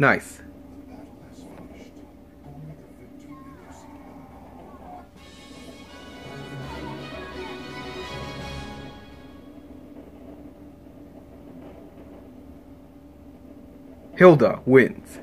Nice. Hilda wins.